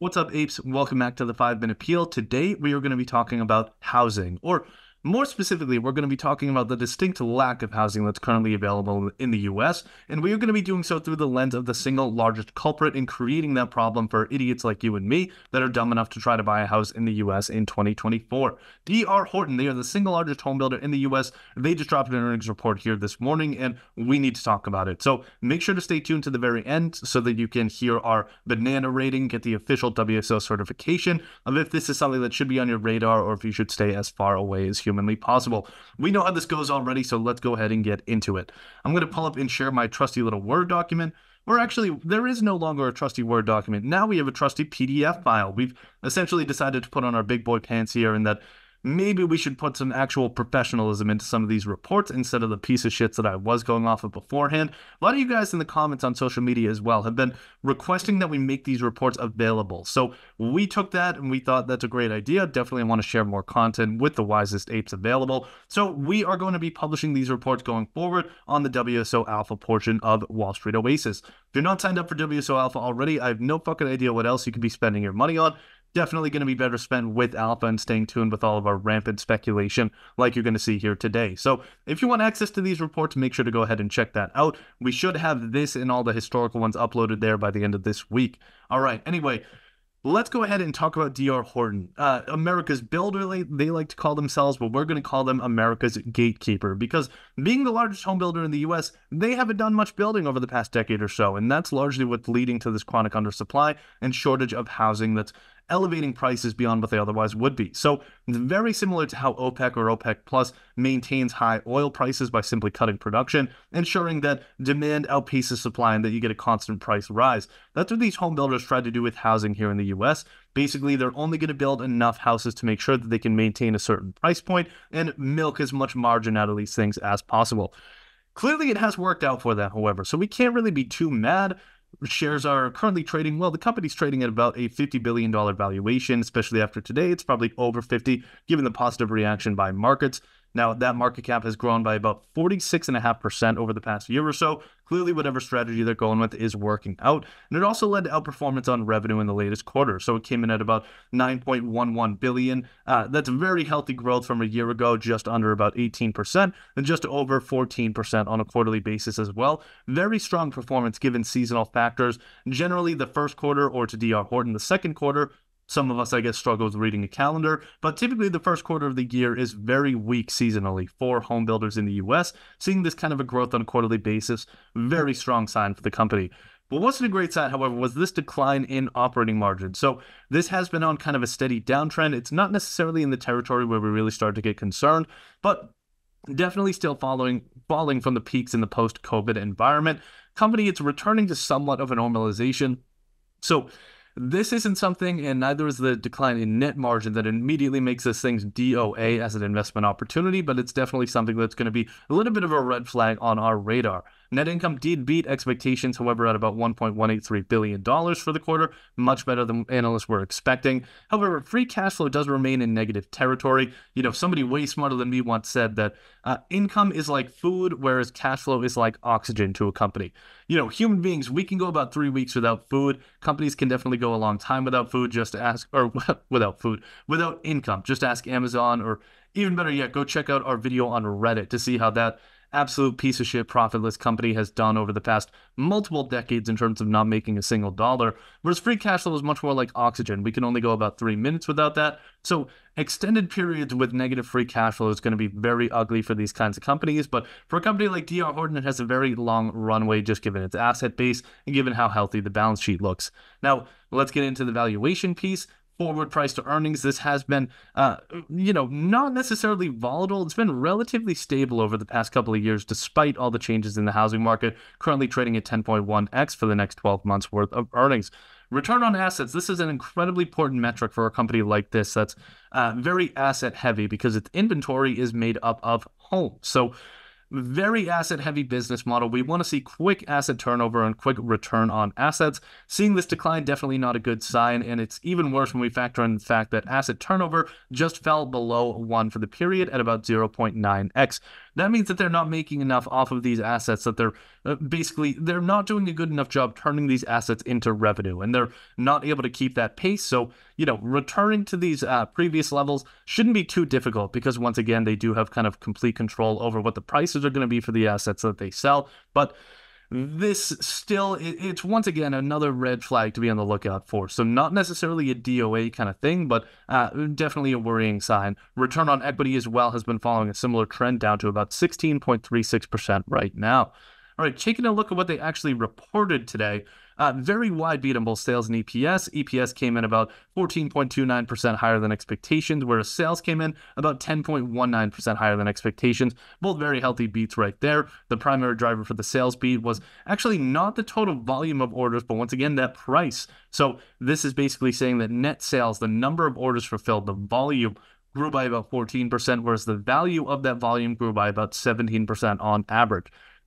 What's up, apes? Welcome back to the 5 Minute Peel. Today, we are going to be talking about housing, or more specifically, we're going to be talking about the distinct lack of housing that's currently available in the US, and we are going to be doing so through the lens of the single largest culprit in creating that problem for idiots like you and me that are dumb enough to try to buy a house in the US in 2024. DR Horton, they are the single largest home builder in the US. They just dropped an earnings report here this morning, and we need to talk about it. So make sure to stay tuned to the very end so that you can hear our banana rating, get the official WSO certification of if this is something that should be on your radar or if you should stay as far away as humanly possible. We know how this goes already, so let's go ahead and get into it. I'm going to pull up and share my trusty little Word document. Or actually, there is no longer a trusty Word document. Now we have a trusty PDF file. We've essentially decided to put on our big boy pants here and that maybe we should put some actual professionalism into some of these reports instead of the piece of shits that I was going off of beforehand. A lot of you guys in the comments on social media as well have been requesting that we make these reports available. So we took that and we thought that's a great idea. Definitely want to share more content with the wisest apes available. So we are going to be publishing these reports going forward on the WSO Alpha portion of Wall Street Oasis. If you're not signed up for WSO Alpha already, I have no fucking idea what else you could be spending your money on definitely going to be better spent with alpha and staying tuned with all of our rampant speculation like you're going to see here today. So if you want access to these reports, make sure to go ahead and check that out. We should have this and all the historical ones uploaded there by the end of this week. All right, anyway, Let's go ahead and talk about DR Horton. Uh, America's builder, they like to call themselves, but we're going to call them America's gatekeeper because being the largest home builder in the US, they haven't done much building over the past decade or so. And that's largely what's leading to this chronic undersupply and shortage of housing that's elevating prices beyond what they otherwise would be. So it's very similar to how OPEC or OPEC Plus maintains high oil prices by simply cutting production, ensuring that demand outpaces supply and that you get a constant price rise. That's what these home builders try to do with housing here in the US. Basically, they're only going to build enough houses to make sure that they can maintain a certain price point and milk as much margin out of these things as possible. Clearly, it has worked out for them, however, so we can't really be too mad shares are currently trading well the company's trading at about a 50 billion dollar valuation especially after today it's probably over 50 given the positive reaction by markets now, that market cap has grown by about 46.5% over the past year or so. Clearly, whatever strategy they're going with is working out. And it also led to outperformance on revenue in the latest quarter. So it came in at about 9.11 billion. Uh, that's very healthy growth from a year ago, just under about 18%, and just over 14% on a quarterly basis as well. Very strong performance given seasonal factors. Generally, the first quarter, or to DR Horton, the second quarter, some of us, I guess, struggle with reading a calendar, but typically the first quarter of the year is very weak seasonally for home builders in the US. Seeing this kind of a growth on a quarterly basis, very strong sign for the company. What wasn't a great sign, however, was this decline in operating margin. So this has been on kind of a steady downtrend. It's not necessarily in the territory where we really start to get concerned, but definitely still following falling from the peaks in the post-COVID environment. Company, it's returning to somewhat of a normalization. So this isn't something, and neither is the decline in net margin that immediately makes this thing's DOA as an investment opportunity, but it's definitely something that's going to be a little bit of a red flag on our radar. Net income did beat expectations, however, at about $1.183 billion for the quarter, much better than analysts were expecting. However, free cash flow does remain in negative territory. You know, somebody way smarter than me once said that uh, income is like food, whereas cash flow is like oxygen to a company. You know, human beings, we can go about three weeks without food. Companies can definitely go a long time without food, just ask, or without food, without income. Just ask Amazon, or even better yet, go check out our video on Reddit to see how that absolute piece of shit profitless company has done over the past multiple decades in terms of not making a single dollar. Whereas free cash flow is much more like oxygen. We can only go about three minutes without that. So extended periods with negative free cash flow is going to be very ugly for these kinds of companies. But for a company like DR Horton, it has a very long runway just given its asset base and given how healthy the balance sheet looks. Now, let's get into the valuation piece forward price to earnings. This has been, uh, you know, not necessarily volatile. It's been relatively stable over the past couple of years, despite all the changes in the housing market. Currently trading at 10.1x for the next 12 months worth of earnings. Return on assets. This is an incredibly important metric for a company like this that's uh, very asset heavy because its inventory is made up of homes. So very asset heavy business model. We want to see quick asset turnover and quick return on assets. Seeing this decline, definitely not a good sign. And it's even worse when we factor in the fact that asset turnover just fell below one for the period at about 0.9x. that means that they're not making enough off of these assets that they're uh, basically they're not doing a good enough job turning these assets into revenue and they're not able to keep that pace. So, you know, returning to these uh, previous levels shouldn't be too difficult because once again, they do have kind of complete control over what the prices are going to be for the assets that they sell. But this still it's once again another red flag to be on the lookout for. So not necessarily a doa kind of thing but uh, definitely a worrying sign. Return on equity as well has been following a similar trend down to about 16.36% right now. All right taking a look at what they actually reported today uh, very wide beat on both sales and EPS. EPS came in about 14.29% higher than expectations, whereas sales came in about 10.19% higher than expectations. Both very healthy beats right there. The primary driver for the sales beat was actually not the total volume of orders, but once again, that price. So this is basically saying that net sales, the number of orders fulfilled, the volume, grew by about 14%, whereas the value of that volume grew by about 17% on average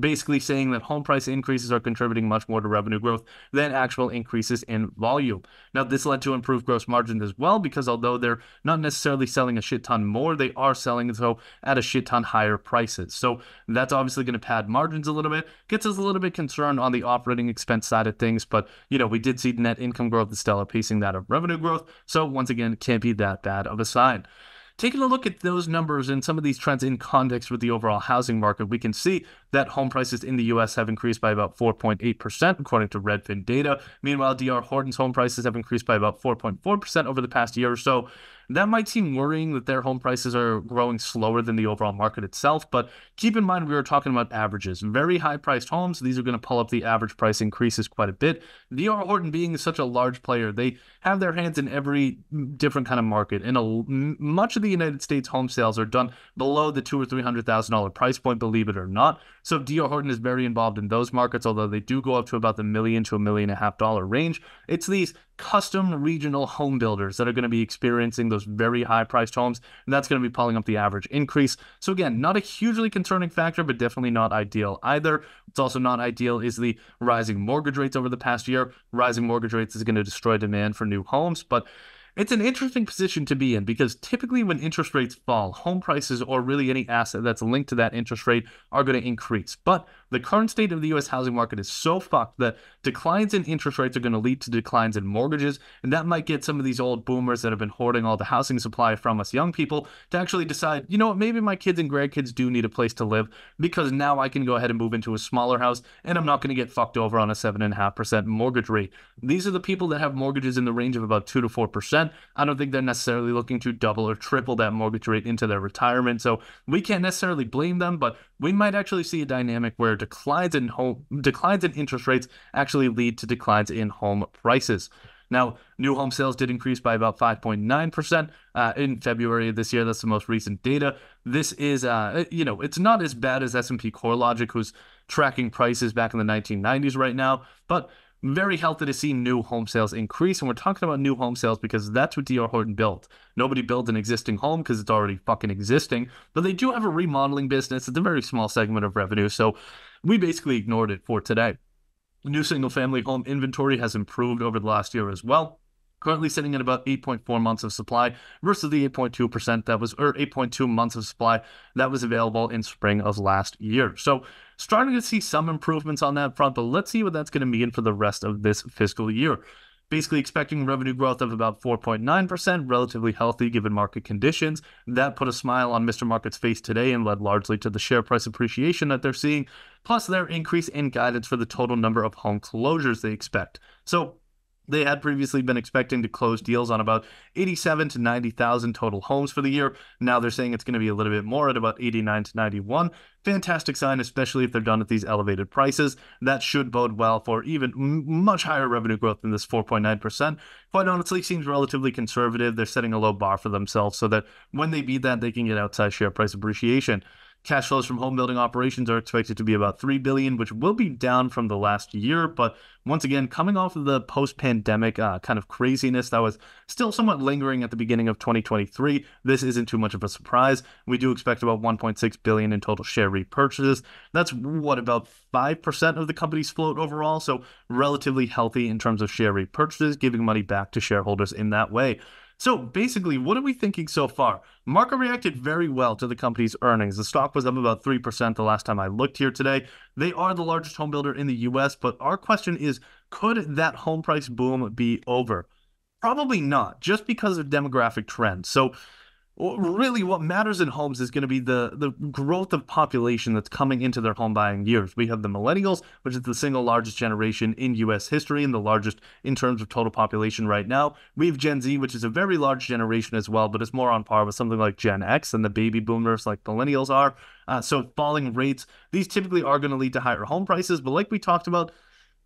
basically saying that home price increases are contributing much more to revenue growth than actual increases in volume. Now, this led to improved gross margins as well because although they're not necessarily selling a shit ton more, they are selling so at a shit ton higher prices. So that's obviously going to pad margins a little bit, gets us a little bit concerned on the operating expense side of things. But, you know, we did see net income growth is still outpacing that of revenue growth. So once again, can't be that bad of a sign. Taking a look at those numbers and some of these trends in context with the overall housing market, we can see that home prices in the US have increased by about 4.8%, according to Redfin data. Meanwhile, DR Horton's home prices have increased by about 4.4% over the past year or so. That might seem worrying that their home prices are growing slower than the overall market itself, but keep in mind we were talking about averages. Very high priced homes, these are going to pull up the average price increases quite a bit. DR Horton being such a large player, they have their hands in every different kind of market. And a, much of the United States home sales are done below the two or three hundred thousand dollar price point, believe it or not. So DR Horton is very involved in those markets, although they do go up to about the million to a million and a half dollar range. It's these custom regional home builders that are going to be experiencing those very high priced homes, and that's going to be pulling up the average increase. So again, not a hugely concerning factor, but definitely not ideal either. It's also not ideal is the rising mortgage rates over the past year. Rising mortgage rates is going to destroy demand for new homes, but it's an interesting position to be in because typically when interest rates fall, home prices or really any asset that's linked to that interest rate are going to increase. But the current state of the US housing market is so fucked that declines in interest rates are going to lead to declines in mortgages, and that might get some of these old boomers that have been hoarding all the housing supply from us young people to actually decide, you know what, maybe my kids and grandkids do need a place to live because now I can go ahead and move into a smaller house and I'm not going to get fucked over on a 7.5% mortgage rate. These are the people that have mortgages in the range of about 2 to 4%. I don't think they're necessarily looking to double or triple that mortgage rate into their retirement. So we can't necessarily blame them, but we might actually see a dynamic where declines in home declines in interest rates actually lead to declines in home prices. Now, new home sales did increase by about 5.9% uh, in February of this year. That's the most recent data. This is, uh, you know, it's not as bad as S&P CoreLogic, who's tracking prices back in the 1990s right now, but very healthy to see new home sales increase. And we're talking about new home sales because that's what DR Horton built. Nobody builds an existing home because it's already fucking existing, but they do have a remodeling business. It's a very small segment of revenue. So we basically ignored it for today. New single family home inventory has improved over the last year as well currently sitting at about 8.4 months of supply versus the 8.2% that was, or 8.2 months of supply that was available in spring of last year. So starting to see some improvements on that front, but let's see what that's going to mean for the rest of this fiscal year. Basically, expecting revenue growth of about 4.9%, relatively healthy given market conditions. That put a smile on Mr. Market's face today and led largely to the share price appreciation that they're seeing, plus their increase in guidance for the total number of home closures they expect. So, they had previously been expecting to close deals on about 87 to 90,000 total homes for the year. Now they're saying it's going to be a little bit more at about 89 to 91. Fantastic sign, especially if they're done at these elevated prices. That should bode well for even much higher revenue growth than this 4.9%. Quite honestly, seems relatively conservative. They're setting a low bar for themselves so that when they beat that, they can get outside share price appreciation. Cash flows from home building operations are expected to be about 3 billion, which will be down from the last year, but once again, coming off of the post-pandemic uh, kind of craziness that was still somewhat lingering at the beginning of 2023, this isn't too much of a surprise. We do expect about 1.6 billion in total share repurchases. That's what about 5% of the company's float overall, so relatively healthy in terms of share repurchases, giving money back to shareholders in that way. So basically, what are we thinking so far? Market reacted very well to the company's earnings. The stock was up about 3% the last time I looked here today. They are the largest home builder in the US, but our question is could that home price boom be over? Probably not, just because of demographic trends. So really what matters in homes is going to be the the growth of population that's coming into their home buying years. We have the millennials, which is the single largest generation in US history and the largest in terms of total population right now. We have Gen Z, which is a very large generation as well, but it's more on par with something like Gen X and the baby boomers like millennials are. Uh, so falling rates, these typically are going to lead to higher home prices, but like we talked about,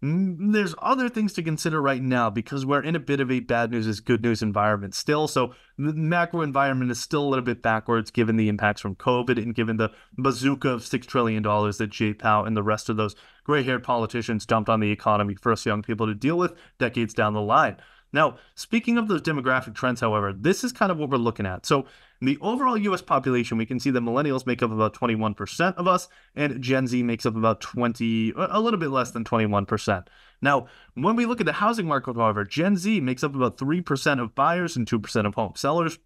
there's other things to consider right now because we're in a bit of a bad news is good news environment still. So the macro environment is still a little bit backwards given the impacts from COVID and given the bazooka of $6 trillion that Jay Powell and the rest of those gray haired politicians dumped on the economy for us young people to deal with decades down the line. Now, speaking of those demographic trends, however, this is kind of what we're looking at. So, in the overall US population, we can see that millennials make up about 21% of us, and Gen Z makes up about 20, a little bit less than 21%. Now, when we look at the housing market, however, Gen Z makes up about 3% of buyers and 2% of home sellers.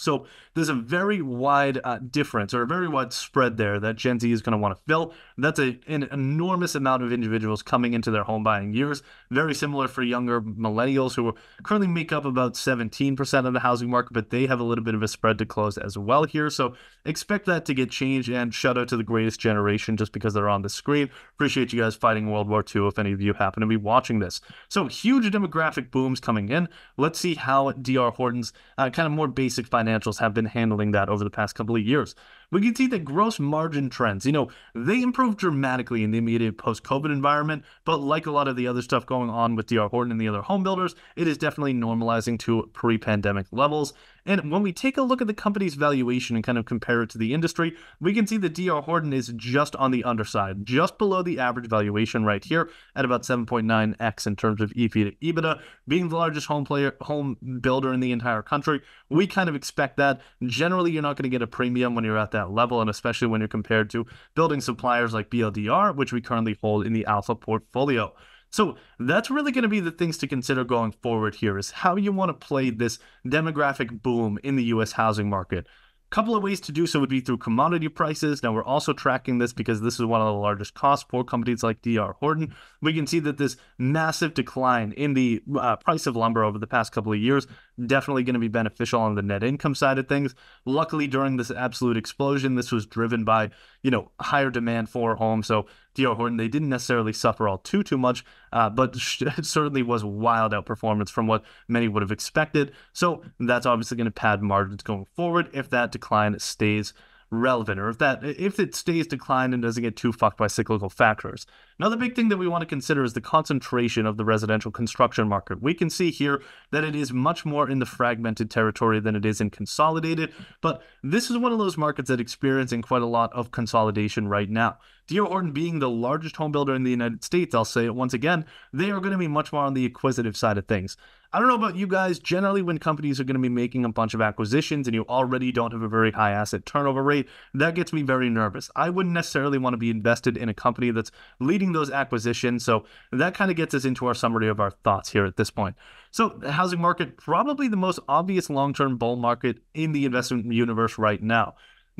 So there's a very wide uh, difference or a very wide spread there that Gen Z is going to want to fill. That's a, an enormous amount of individuals coming into their home buying years. Very similar for younger millennials who currently make up about 17% of the housing market, but they have a little bit of a spread to close as well here. So expect that to get changed. And shout out to the greatest generation just because they're on the screen. Appreciate you guys fighting World War II if any of you happen to be watching this. So huge demographic booms coming in. Let's see how DR Horton's uh, kind of more basic financial financials have been handling that over the past couple of years we can see that gross margin trends, you know, they improved dramatically in the immediate post COVID environment. But like a lot of the other stuff going on with DR Horton and the other home builders, it is definitely normalizing to pre pandemic levels. And when we take a look at the company's valuation and kind of compare it to the industry, we can see that DR Horton is just on the underside, just below the average valuation right here at about 7.9x in terms of EV to EBITDA. Being the largest home player, home builder in the entire country, we kind of expect that. Generally, you're not going to get a premium when you're at that that level, and especially when you're compared to building suppliers like BLDR, which we currently hold in the Alpha portfolio. So that's really going to be the things to consider going forward here is how you want to play this demographic boom in the US housing market A couple of ways to do so would be through commodity prices. Now, we're also tracking this because this is one of the largest costs for companies like DR Horton. We can see that this massive decline in the uh, price of lumber over the past couple of years definitely going to be beneficial on the net income side of things. Luckily, during this absolute explosion, this was driven by you know higher demand for homes. So Horton they didn't necessarily suffer all too too much, uh, but it certainly was wild outperformance from what many would have expected. So that's obviously going to pad margins going forward if that decline stays relevant or if that if it stays declined and doesn't get too fucked by cyclical factors. Another big thing that we want to consider is the concentration of the residential construction market. We can see here that it is much more in the fragmented territory than it is in consolidated, but this is one of those markets that experiencing quite a lot of consolidation right now. DR Horton being the largest home builder in the United States, I'll say it once again, they are going to be much more on the acquisitive side of things. I don't know about you guys. Generally, when companies are going to be making a bunch of acquisitions and you already don't have a very high asset turnover rate, that gets me very nervous. I wouldn't necessarily want to be invested in a company that's leading those acquisitions. So that kind of gets us into our summary of our thoughts here at this point. So, the housing market, probably the most obvious long term bull market in the investment universe right now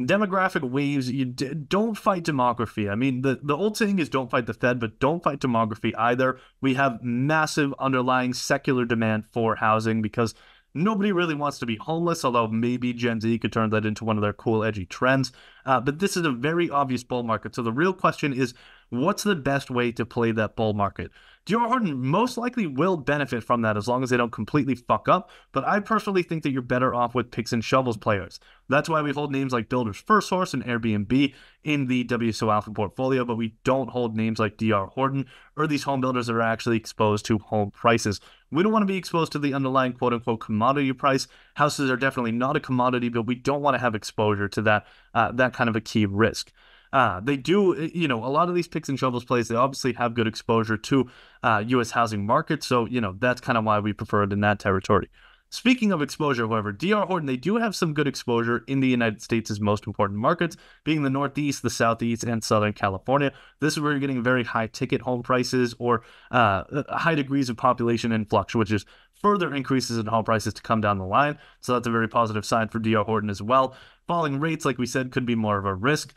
demographic waves you d- don't fight demography. I mean the, the old saying is don't fight the fed but don't fight demography either. We have massive underlying secular demand for housing because nobody really wants to be homeless although maybe gen z could turn that into one of their cool edgy trends. Uh, but this is a very obvious bull market. So the real question is what's the best way to play that bull market DR Horton most likely will benefit from that as long as they don't completely fuck up. But I personally think that you're better off with picks and shovels players. That's why we hold names like Builders First Source and Airbnb in the WSO Alpha portfolio, but we don't hold names like DR Horton or these home builders that are actually exposed to home prices. We don't want to be exposed to the underlying quote unquote commodity price. Houses are definitely not a commodity, but we don't want to have exposure to that uh, that kind of a key risk. Uh, they do, eh, you know, a lot of these picks and shovels plays, they obviously have good exposure to uh, U.S. housing market. So, you know, that's kind of why we prefer it in that territory. Speaking of exposure, however, DR Horton, they do have some good exposure in the United States' most important markets, being the Northeast, the Southeast, and Southern California. This is where you're getting very high ticket home prices or uh, high degrees of population influx, which is further increases in home prices to come down the line. So that's a very positive sign for DR Horton as well. Falling rates, like we said, could be more of a risk.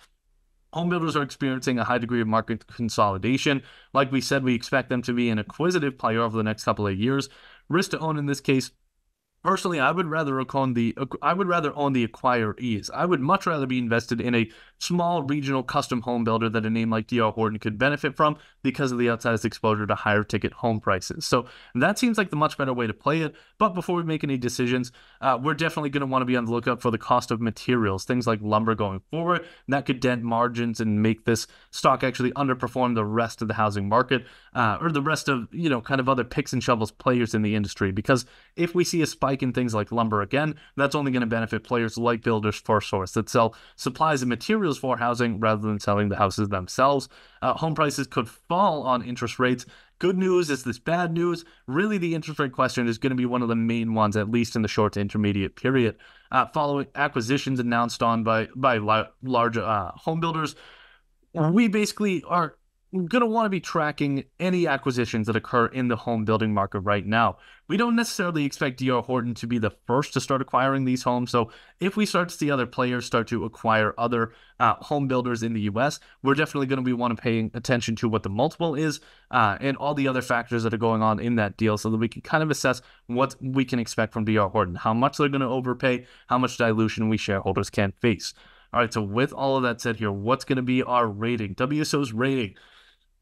Home builders are experiencing a high degree of market consolidation. Like we said, we expect them to be an acquisitive player over the next couple of years. Risk to own in this case Personally, I would rather own the I would rather own the acquirees. I would much rather be invested in a small regional custom home builder that a name like DR Horton could benefit from because of the outsized exposure to higher ticket home prices. So that seems like the much better way to play it. But before we make any decisions, uh, we're definitely going to want to be on the lookout for the cost of materials, things like lumber going forward. That could dent margins and make this stock actually underperform the rest of the housing market uh, or the rest of you know kind of other picks and shovels players in the industry. Because if we see a spike in things like lumber again, that's only going to benefit players like Builders First Source that sell supplies and materials for housing rather than selling the houses themselves. Uh, home prices could fall on interest rates. Good news is this bad news. Really, the interest rate question is going to be one of the main ones, at least in the short to intermediate period. Uh, following acquisitions announced on by by large uh, home builders, we basically are going to want to be tracking any acquisitions that occur in the home building market right now. We don't necessarily expect DR Horton to be the first to start acquiring these homes. So if we start to see other players start to acquire other uh, home builders in the US, we're definitely going to be want to paying attention to what the multiple is uh, and all the other factors that are going on in that deal so that we can kind of assess what we can expect from DR Horton, how much they're going to overpay, how much dilution we shareholders can face. All right, so with all of that said here, what's going to be our rating? WSO's rating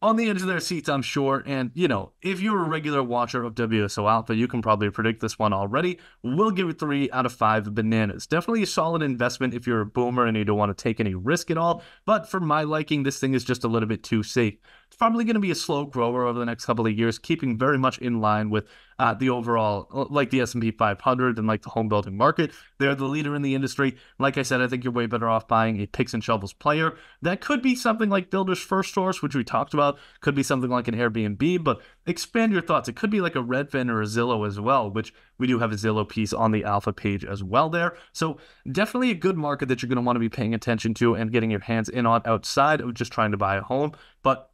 on the edge of their seats, I'm sure. And, you know, if you're a regular watcher of WSO Alpha, you can probably predict this one already. We'll give it three out of five bananas. Definitely a solid investment if you're a boomer and you don't want to take any risk at all. But for my liking, this thing is just a little bit too safe. It's probably going to be a slow grower over the next couple of years, keeping very much in line with uh, the overall, uh, like the S&P 500 and like the home building market. They're the leader in the industry. Like I said, I think you're way better off buying a picks and shovels player. That could be something like Builders First Source, which we talked about. Could be something like an Airbnb, but expand your thoughts. It could be like a Redfin or a Zillow as well, which we do have a Zillow piece on the alpha page as well there. So definitely a good market that you're going to want to be paying attention to and getting your hands in on outside of just trying to buy a home. But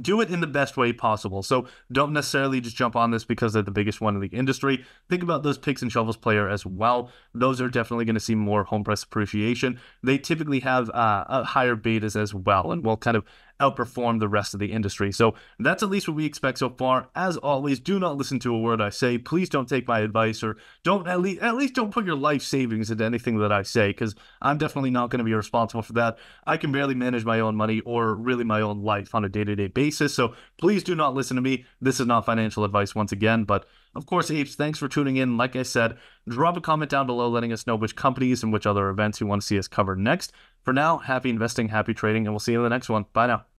do it in the best way possible. So don't necessarily just jump on this because they're the biggest one in the industry. Think about those picks and shovels player as well. Those are definitely going to see more home price appreciation. They typically have uh, higher betas as well, and we'll kind of outperform the rest of the industry. So that's at least what we expect so far. As always, do not listen to a word I say. Please don't take my advice or don't at least at least don't put your life savings into anything that I say because I'm definitely not going to be responsible for that. I can barely manage my own money or really my own life on a day-to-day basis. So please do not listen to me. This is not financial advice once again, but of course, apes, thanks for tuning in. Like I said, drop a comment down below letting us know which companies and which other events you want to see us cover next. For now, happy investing, happy trading, and we'll see you in the next one. Bye now.